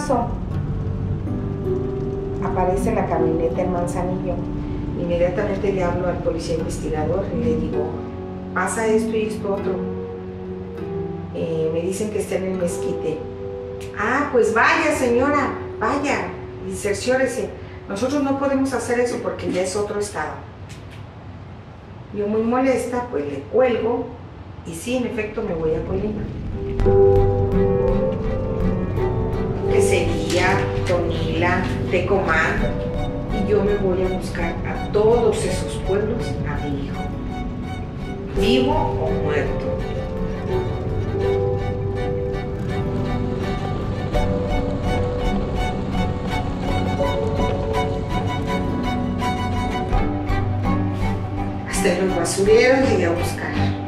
pasó? Aparece la camioneta en Manzanillo. Inmediatamente le hablo al policía investigador y le digo, pasa esto y esto otro. Eh, me dicen que está en el mezquite. Ah, pues vaya señora, vaya, y. Nosotros no podemos hacer eso porque ya es otro estado. Yo muy molesta, pues le cuelgo y sí, en efecto, me voy a Colima. Tonila, Tecomán, y yo me voy a buscar a todos esos pueblos a mi hijo, vivo o muerto. Hasta en los basureros llegué a buscar.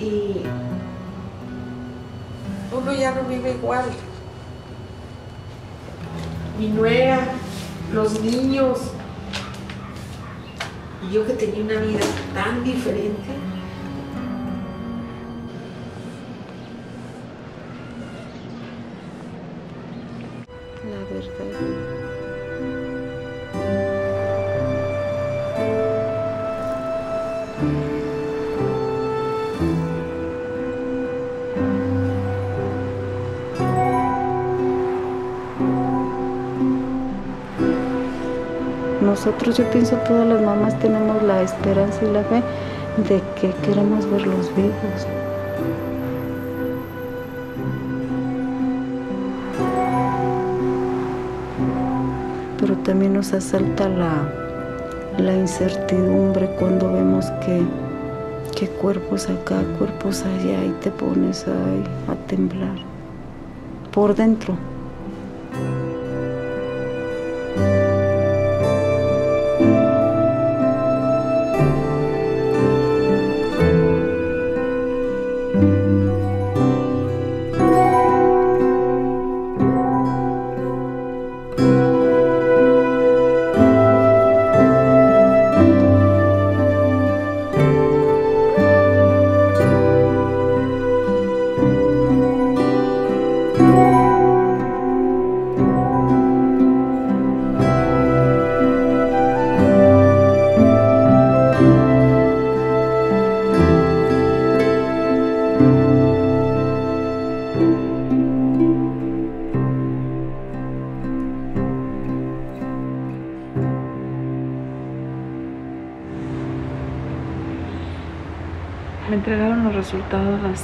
Y uno ya no vive igual. Mi nuera, los niños, y yo que tenía una vida tan diferente. La verdad. Nosotros, yo pienso, todas las mamás tenemos la esperanza y la fe de que queremos verlos vivos. Pero también nos asalta la, la incertidumbre cuando vemos que, que cuerpos acá, cuerpos allá y te pones a temblar por dentro. me entregaron los resultados las,